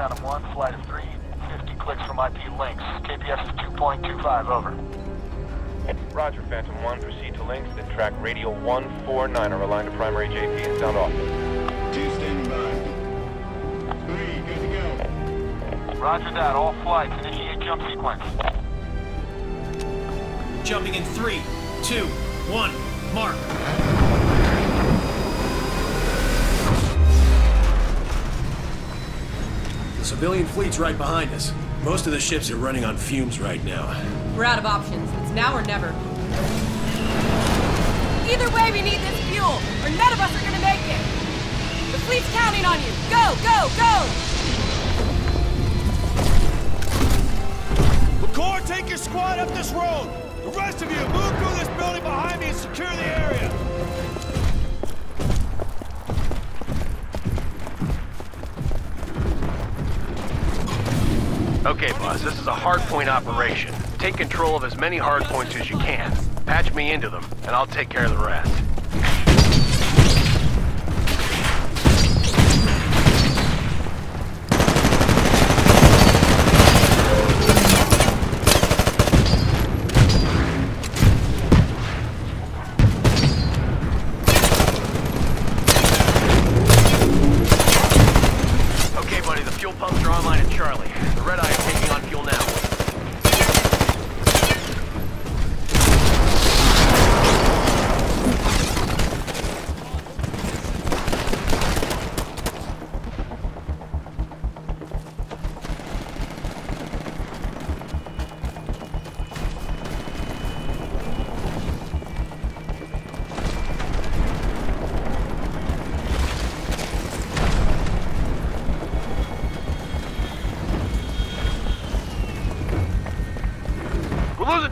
Phantom 1, flight of 3, 50 clicks from IP links. KPS is 2.25, over. Roger, Phantom 1. Proceed to links, then track radio 149 or align to primary JP and sound off. Two standing by. Three, good to go. Roger that, all flights, initiate jump sequence. Jumping in three, two, one, mark. Civilian fleet's right behind us. Most of the ships are running on fumes right now. We're out of options. It's now or never. Either way, we need this fuel, or none of us are gonna make it. The fleet's counting on you. Go, go, go! McCord, take your squad up this road. The rest of you, move through this building behind me and secure the area. Okay, boss, this is a hardpoint operation. Take control of as many hardpoints as you can. Patch me into them, and I'll take care of the rest.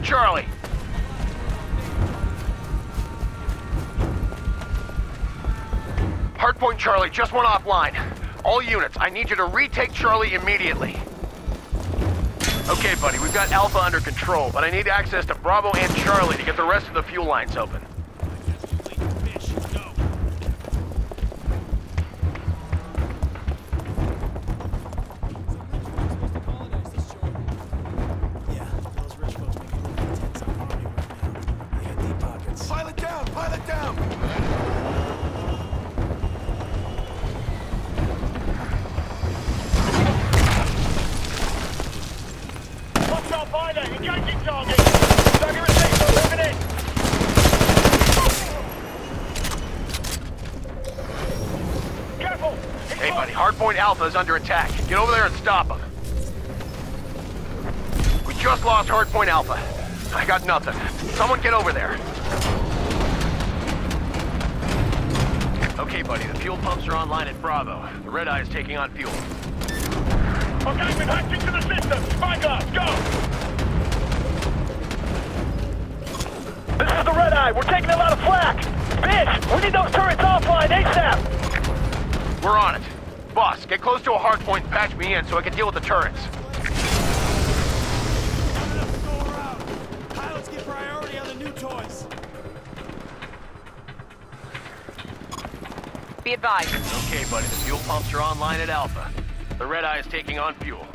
Charlie. Hardpoint Charlie just went offline. All units, I need you to retake Charlie immediately. Okay, buddy, we've got Alpha under control, but I need access to Bravo and Charlie to get the rest of the fuel lines open. Alpha is under attack. Get over there and stop them. We just lost Hardpoint Alpha. I got nothing. Someone get over there. Okay, buddy, the fuel pumps are online at Bravo. The Red Eye is taking on fuel. Okay, we've hacked into the system. Spyglass, go! This is the Red Eye. We're taking a lot of flak. Bish, we need those turrets offline ASAP. We're on it. Boss, get close to a hard point and patch me in so I can deal with the turrets. Not enough to go around. Pilots get priority on the new toys. Be advised. Okay, buddy, the fuel pumps are online at Alpha. The Red Eye is taking on fuel.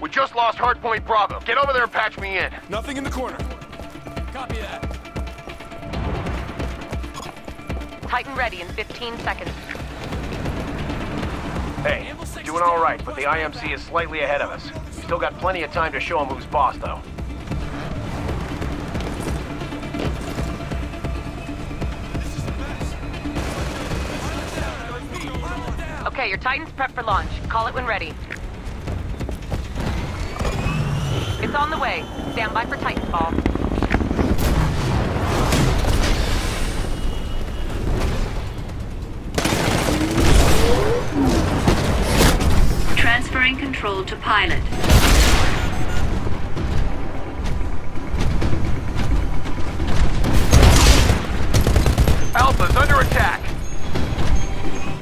We just lost Hardpoint Bravo. Get over there and patch me in. Nothing in the corner. Copy that. Titan ready in 15 seconds. Hey, doing all right, but the IMC is slightly ahead of us. We Still got plenty of time to show him who's boss, though. Okay, your Titan's prepped for launch. Call it when ready. It's on the way. Stand by for Titanfall. Transferring control to pilot. Alpha's under attack!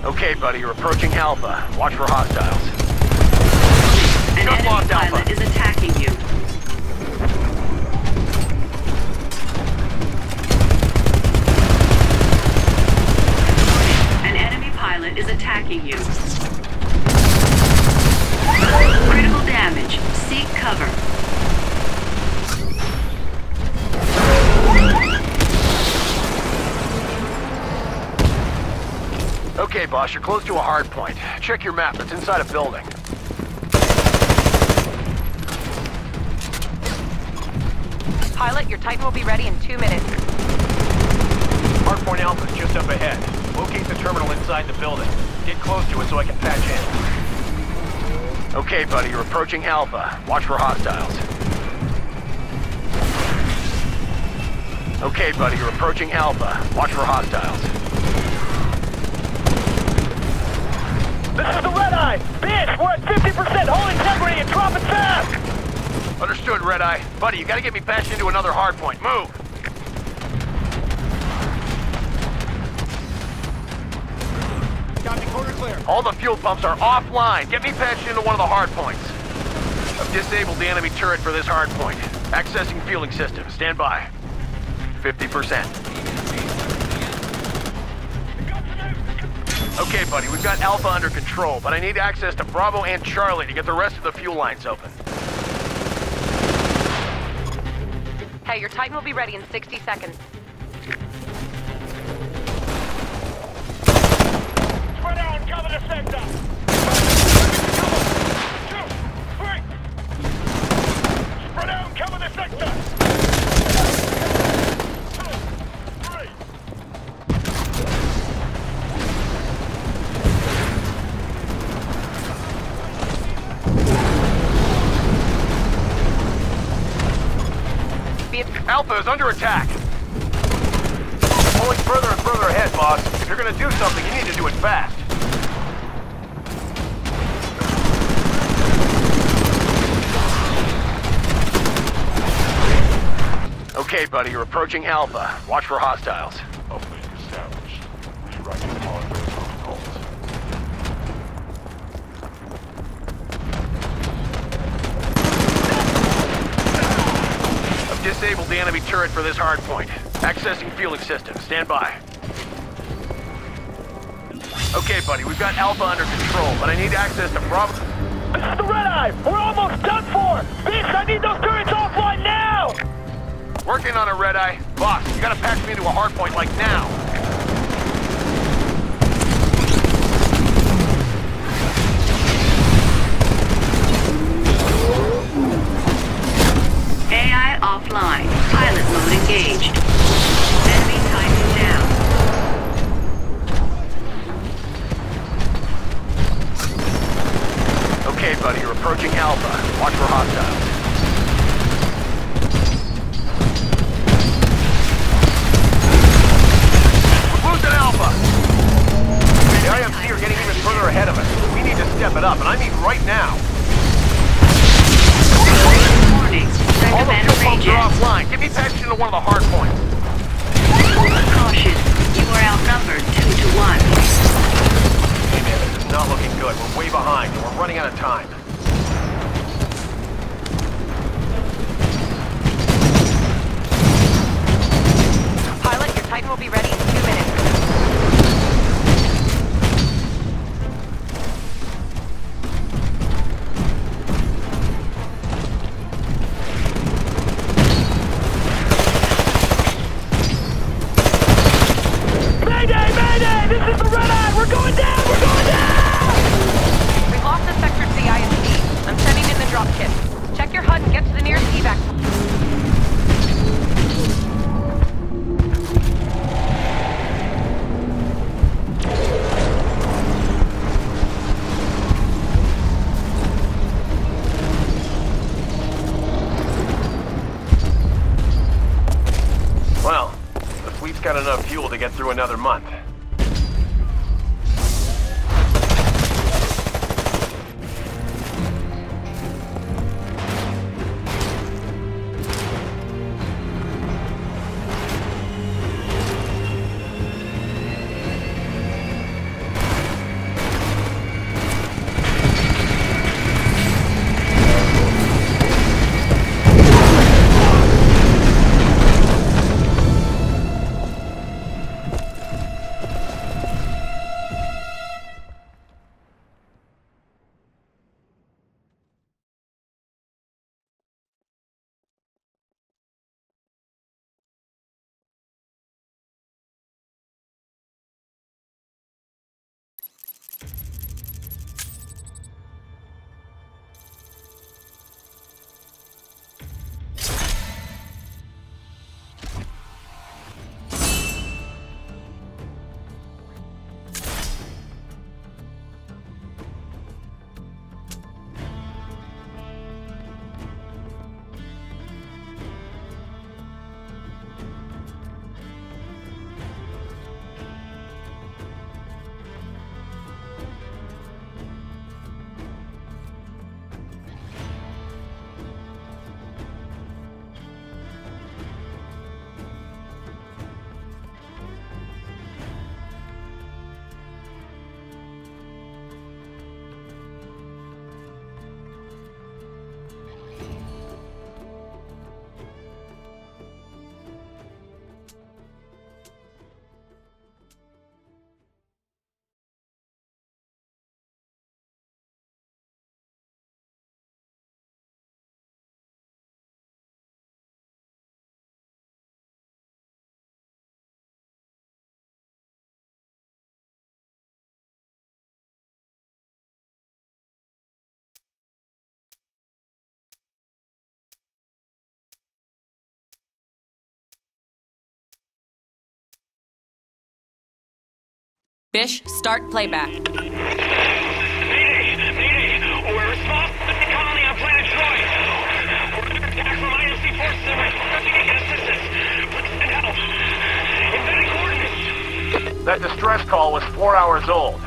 Okay, buddy, you're approaching Alpha. Watch for hostiles. An Just enemy lost Alpha. pilot is attacking you. An enemy pilot is attacking you. Boss. You're close to a hard point. Check your map. It's inside a building. Pilot, your Titan will be ready in two minutes. Hardpoint Alpha's just up ahead. Locate the terminal inside the building. Get close to it so I can patch in. Okay, buddy, you're approaching Alpha. Watch for hostiles. Okay, buddy, you're approaching Alpha. Watch for hostiles. This is the Red Eye! Bish, we're at 50% hull integrity and dropping fast! Understood, Red Eye. Buddy, you gotta get me patched into another hardpoint. Move! Copy, corner clear. All the fuel pumps are offline. Get me patched into one of the hard points. I've disabled the enemy turret for this hard point. Accessing fueling system. Stand by. 50%. Okay, buddy, we've got Alpha under control, but I need access to Bravo and Charlie to get the rest of the fuel lines open. Hey, your Titan will be ready in 60 seconds. Spread out cover the sector! Alpha is under attack. Pulling further and further ahead, boss. If you're gonna do something, you need to do it fast. Okay, buddy, you're approaching Alpha. Watch for hostiles. Disabled the enemy turret for this hard point. Accessing fueling system. Stand by. Okay, buddy, we've got Alpha under control, but I need access to Bravo. This is the Red Eye! We're almost done for! Bish, I need those turrets offline now! Working on a red eye. Boss, you gotta patch me to a hard point like now. Pilot engaged. Enemy Titan down. Okay, buddy, you're approaching Alpha. Watch for hostiles. We're losing Alpha! The IMC are getting even further ahead of us. We need to step it up, and I mean right now. All the fuel pumps are offline. Get me patched into one of the hard points. Caution. You are outnumbered two to one. Hey man, this is not looking good. We're way behind, and we're running out of time. Got enough fuel to get through another month. Bish, start playback. Mayday! Mayday! We're responsible for the colony on planet Troy. We're under attack from IMC forces and we're requesting assistance. Please send help. Invented coordinates. That distress call was four hours old.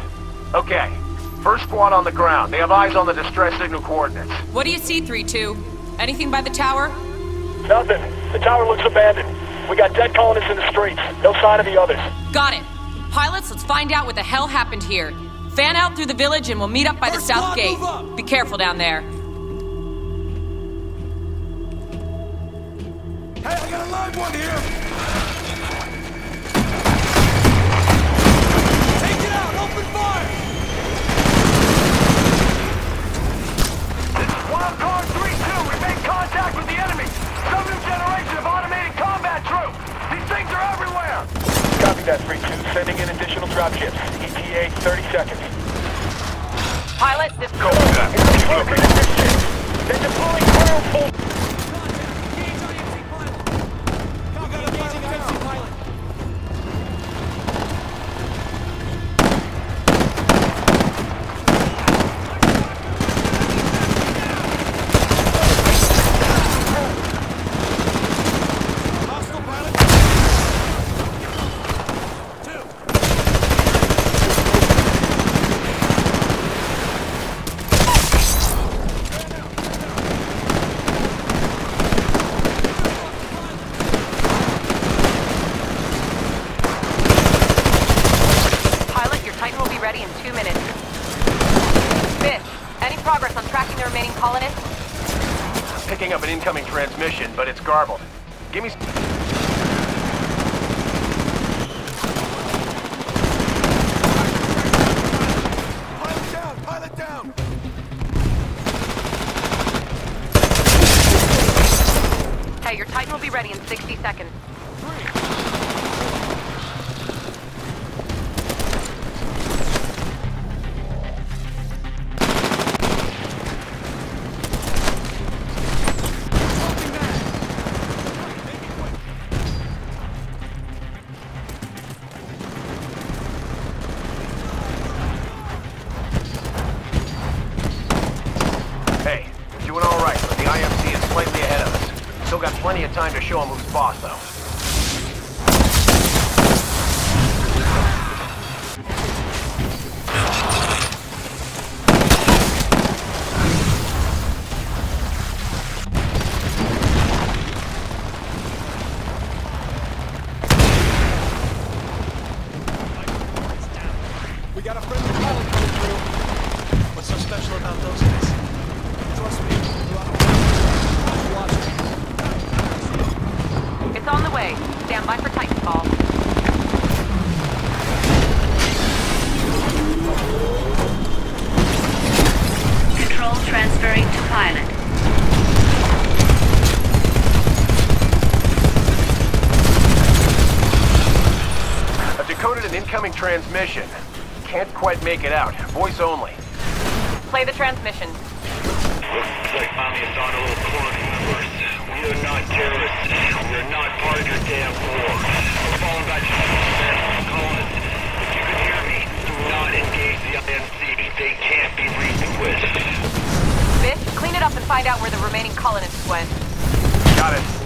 Okay. First squad on the ground. They have eyes on the distress signal coordinates. What do you see, 3-2? Anything by the tower? Nothing. The tower looks abandoned. We got dead colonists in the streets. No sign of the others. Got it. Let's find out what the hell happened here. Fan out through the village and we'll meet up by the south gate. Be careful down there. Hey, I got a live one here! That, 3-2. Sending in additional drop ships. ETA 30 seconds. Pilot, this Go. They're deploying ground full. We got a pilot down. pilot. Hostile pilot. Two. Pilot, your Titan will be ready in two minutes. Bish, any progress on tracking the remaining colonists? Picking up an incoming transmission, but it's garbled. Give me... s- Pilot down! Pilot down! Hey, your Titan will be ready in 60 seconds. Slightly ahead of us. Still got plenty of time to show them who's boss, though. Incoming transmission. Can't quite make it out. Voice only. Play the transmission. Like mommy is on a little quarantine course. We are not terrorists. We are not part of your damn war. We're falling back to the colonists. If you can hear me, do not engage the IMC. They can't be reasoned with. Bish, clean it up and find out where the remaining colonists went. Got it.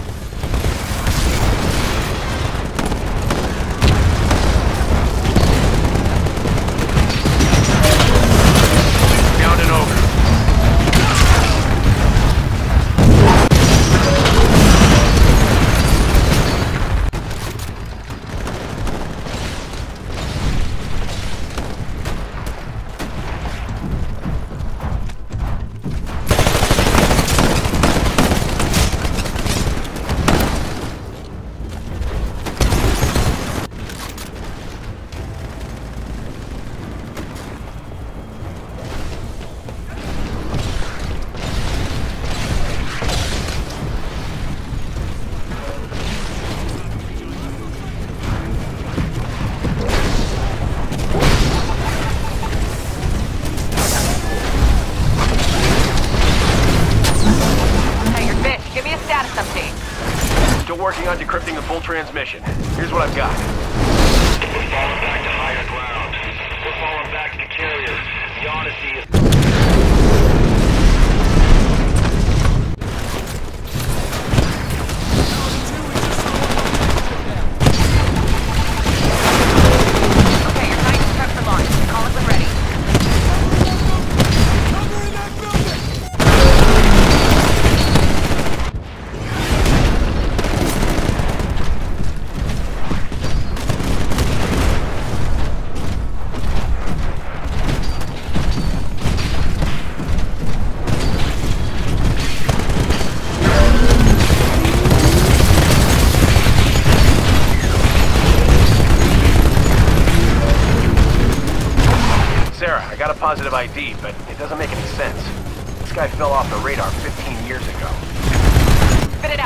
transmission. Here's what I've got. We're falling back to higher ground. We're falling back to the carrier. The Odyssey is...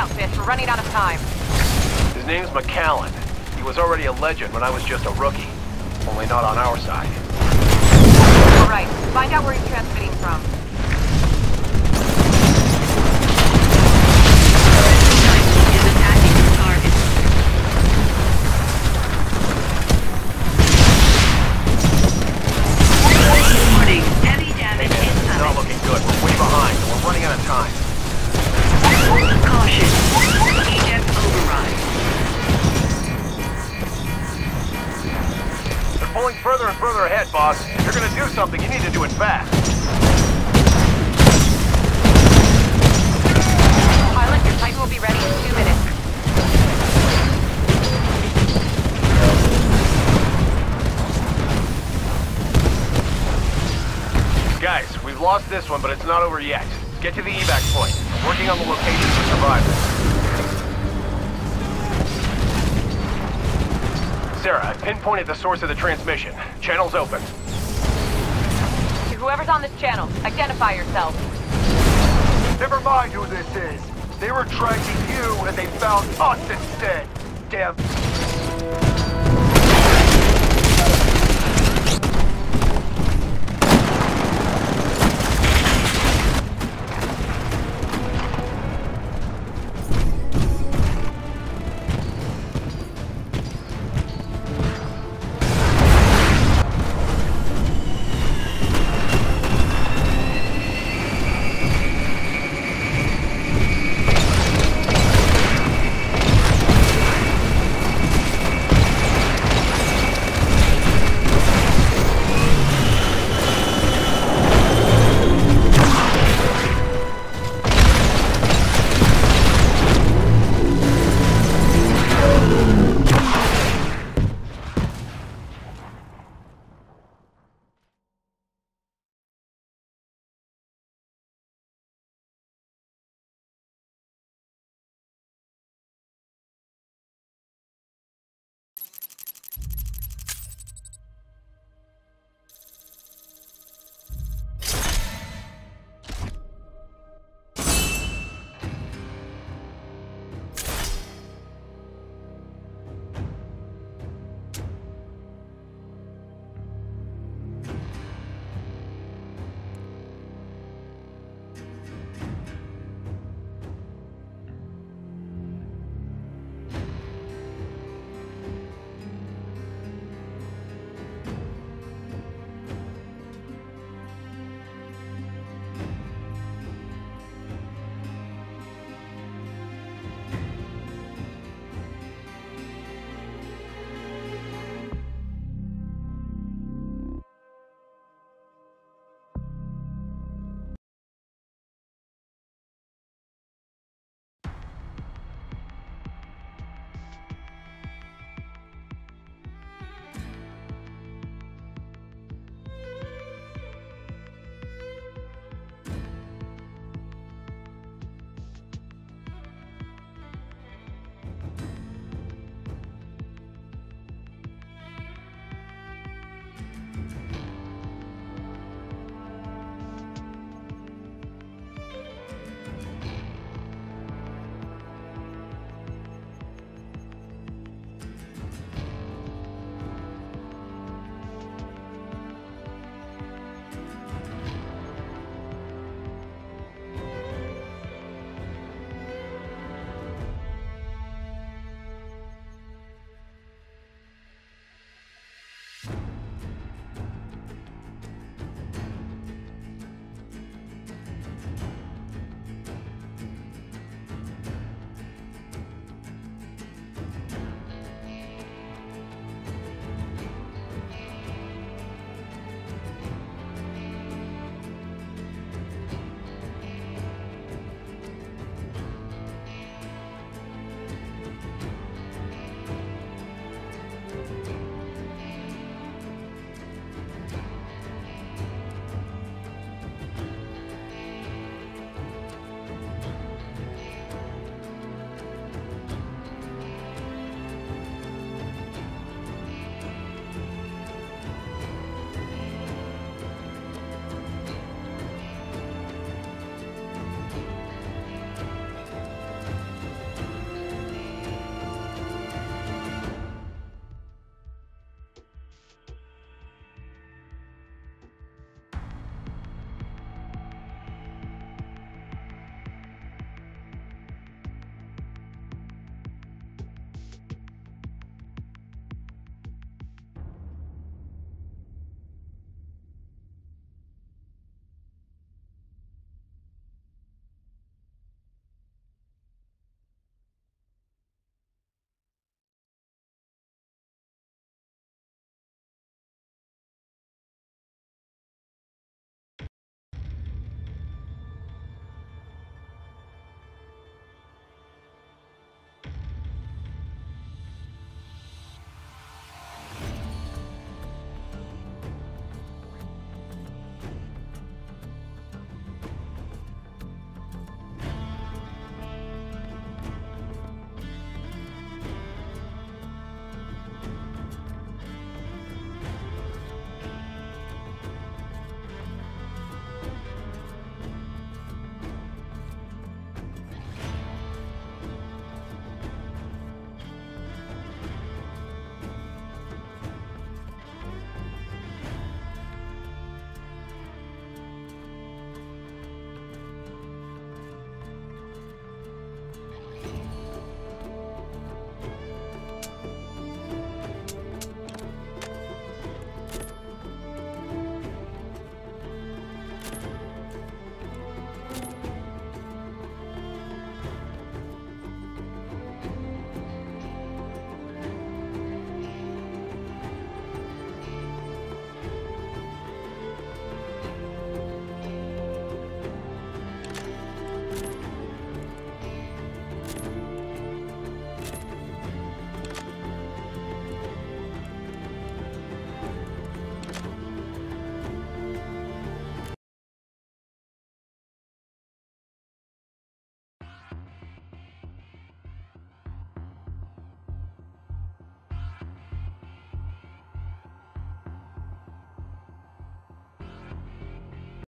out, Bish. We're running out of time. His name's MacAllan. He was already a legend when I was just a rookie. Only not on our side. All right. Find out where he's transmitting from. Boss. If you're gonna do something, you need to do it fast. Pilot, your Titan will be ready in two minutes. Guys, we've lost this one, but it's not over yet. Get to the evac point. I'm working on the location for survivors. Sarah, I've pinpointed the source of the transmission. Channel's open. To whoever's on this channel, identify yourself. Never mind who this is. They were tracking you and they found us instead. Damn